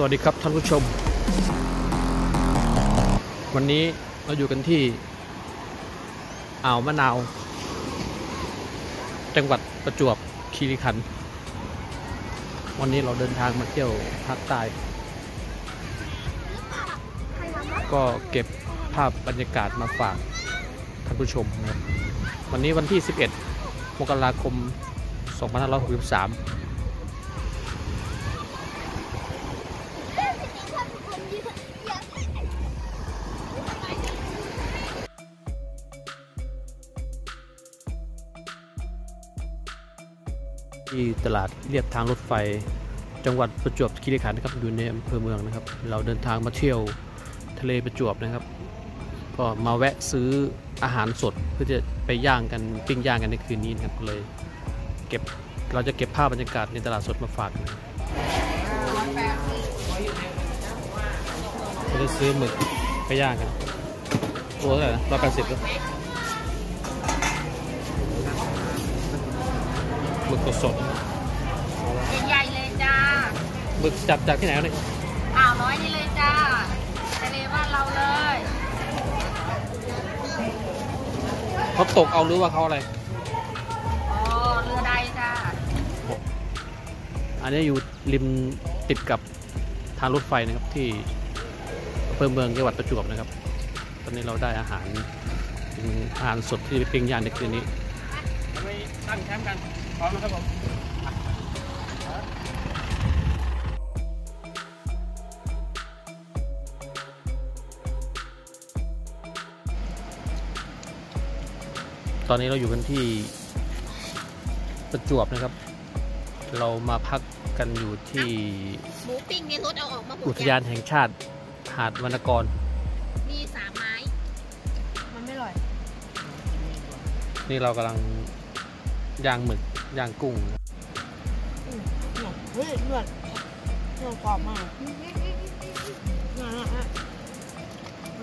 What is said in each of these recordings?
สวัสดีครับท่านผู้ชม วันนี้เราอยู่กันที่อ่าวมะนาว จังหวัดประจวบคีรีขันธ์วันนี้เราเดินทางมาเที่ยวภาคใต้ ก็เก็บภาพบรรยากาศมาฝากท่านผู้ชมนะครับวันนี้วันที่ 11 มกราคม 2563 ที่ตลาดเรียบทางรถไฟ จังหวัดประจวบคีรีขันธ์นะครับอยู่ในอำเภอเมืองนะครับ เราเดินทางมาเที่ยวทะเลประจวบนะครับ ก็มาแวะซื้ออาหารสดเพื่อจะไปย่างกันปิ้งย่างกันในคืนนี้นะครับก็เลยเก็บเราจะเก็บภาพบรรยากาศในตลาดสดมาฝากนะครับเราจะซื้อหมึกไปย่างกันตัวเท่าไหร่ร้อยแปดสิบ หมึกสดใหญ่ๆเลยจ้าๆหมึกจับจากที่ไหนวะเนี่ยอ่าวน้อยนี่เลยจ้าทะเลบ้านเราเลยเขาตกเอาหรือว่าเขาอะไร อ๋อเรือใดจ้าอันนี้อยู่ริมติดกับทางรถไฟนะครับที่อำเภอเมืองจังหวัดประจวบนะครับ ตอนนี้เราได้อาหารเป็นอาหารสดที่ไปปิ้งย่างในคืนนี้ไปตั้งแคมป์กัน พร้อมนะครับผมตอนนี้เราอยู่กันที่ประจวบนะครับ เรามาพักกันอยู่ที่หมูปิ้งในรถเอาออกมาหมดอุทยานแห่งชาติหาดวรรณกร มีสามไม้ มันไม่อร่อย นี่เรากำลังย่างหมึก ย่างกุ้งเฮ้ยเลือดเลือดกรอบมากน่ารัก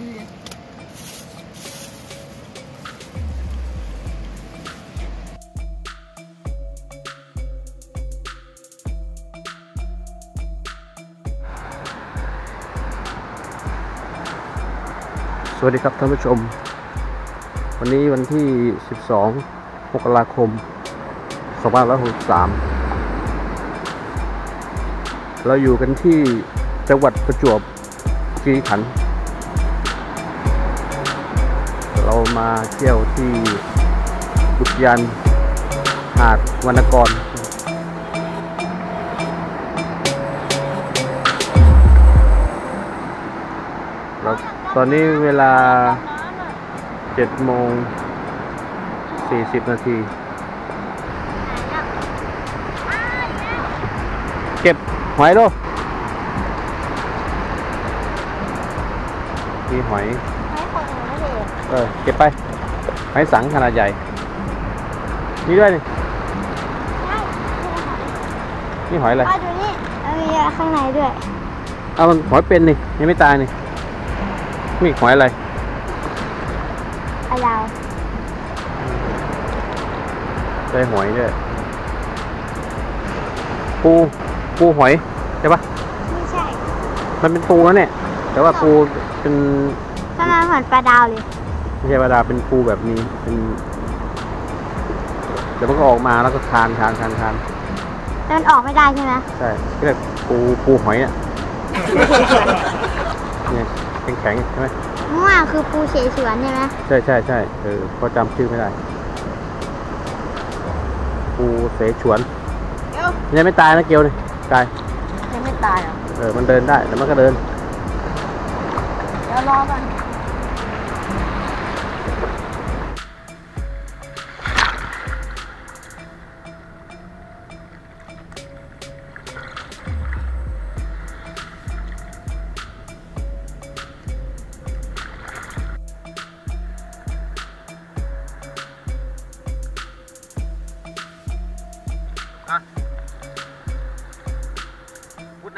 ดีเลยสวัสดีครับท่านผู้ชม วันนี้วันที่ 12 มกราคม 2563 เราอยู่กันที่จังหวัดประจวบคีรีขันธ์เรามาเที่ยวที่อุทยานหาดวรรณกรตอนนี้เวลา7โมง40 นาที เก็บหอยดูมีหอยไม่คนไม่เลยเออเก็บไปหอยสังขนาดใหญ่นี่ด้วยนี่นี่หอยอะไรป้าดูนี่แล้วมีข้างในด้วยเอามันหอยเป็นนี่ยังไม่ตายนี่นี่หอยอะไรอะยาวใส่หอยด้วยปู ปูหอยใช่ปะไม่ใช่ มันเป็นปูแล้วเนี่ย แต่ว่าปูเป็นทำไมเหมือนปลาดาวเลยไม่ใช่ปลาดาเป็นปูแบบนี้เป็นเดี๋ยวมันก็ออกมาแล้วก็คานคานคานคานมันออกไม่ได้ใช่ไหมใช่เรียกปูปูหอยเนี่ยเนี่ยแข็งๆใช่ไหมม่วงคือปูเฉฉวนใช่ไหมใช่ใช่ใช่เออก็จำชื่อไม่ได้ ปูเสฉวนเดี๋ยวยังไม่ตายนะเกียวนี่ ตายยังไม่ตายเหรอ เออ มันเดินได้แต่มันก็เดิน เดี๋ยวรอก่อน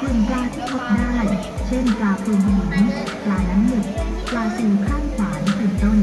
กลุ่มปลาที่พบได้ เช่นปลาพรมหินปลาน้ำหมึกปลาซิวข้างขวานเป็นต้น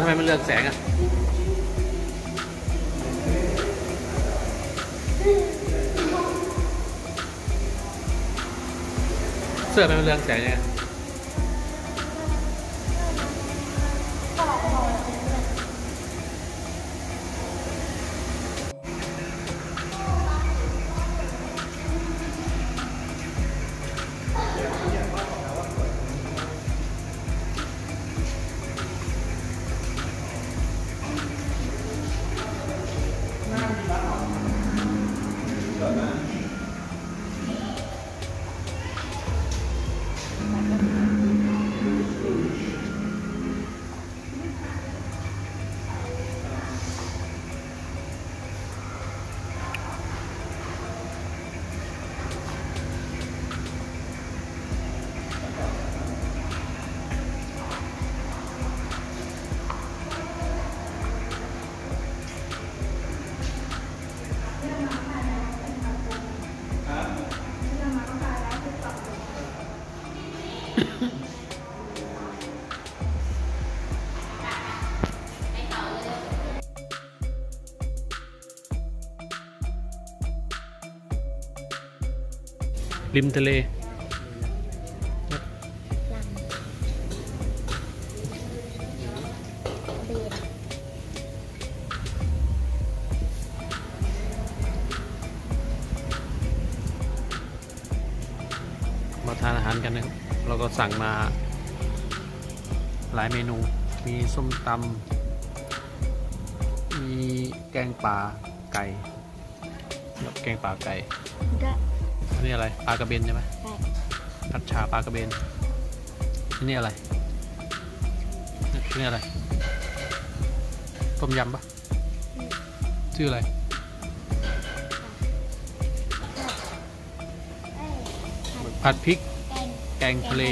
ทำไมมันเลือกแสงอะเสื้อทำไมมันเรืองแสงยังไง ริมทะเลมาทานอาหารกันนะครับ เราก็สั่งมาหลายเมนู มีส้มตำ มีแกงป่าไก่ แกงป่าไก่ นี่อะไรปลากระเบนใช่ไหมผัดฉาปลากระเบนอันนี้อะไรอันนี้อะไร ต้มยำปะชื่ออะไรผัดพริกแกงทะเล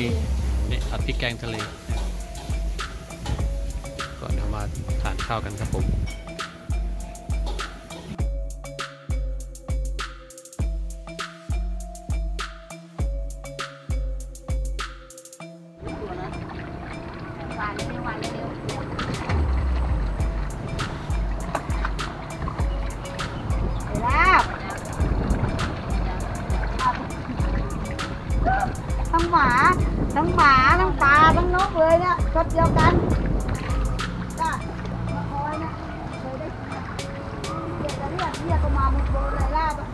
นี่ผัดพริกแกงทะเลก่อนเะมาทานข้าวกันครับผม ทั้งหมาทั้งหมาทั้งปลาทั้งนกเลยเนี่ยรสเดียวกันจ้ะมาคอยเนี่ยเคยได้เด็กจะเรียกเรียกก็มาหมดเลยลาบอะ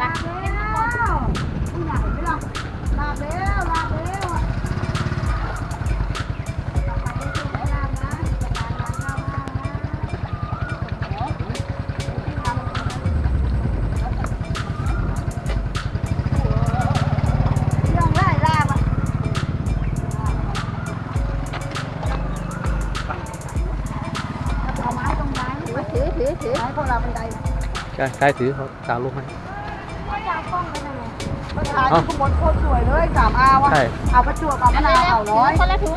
ลาบแล้วผู้ใหญ่ไหมล่ะลาบแล้วลาบแล้ว ใช่ใช่ถือเขากาลูกให้ก็ยาวกล้องไปนั่นไงก็ถ่ายข้างบนโคตรสวยเลยสามอาวะใช่ เอาประจวบกับมะนาวเอาน้อยคนละถุง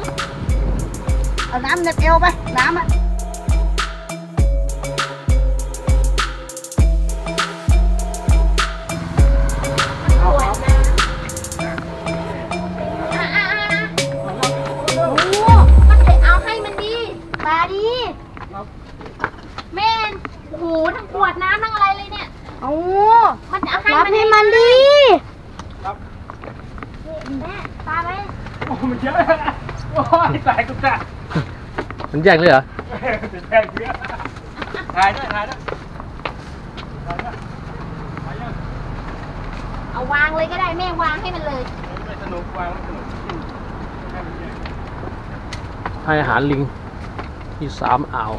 เอาน้ำเน็บเอวไปน้ำอะขวดนะอะอะอะโอ้โหมันจะเอาให้มันดีมาดีแม่นโอ้โหทั้งขวดน้ำทั้งอะไร เลยเนี่ยโอ้มันจะเอาให้รับมันให้มันดีแม่ปาไปโอ้มันเยอะนะโอ้ยตายกูจ้ะมันแย่งเลยเหรอติดแพงเยอะถ่ายด้วยถ่ายด้วยถ่ายด้วยถ่ายยังเอาวางเลยก็ได้แม่วางให้มันเลยไม่สนุกวางไม่สนุกให้มันเยอะให้อาหารลิงที่สามอ่าว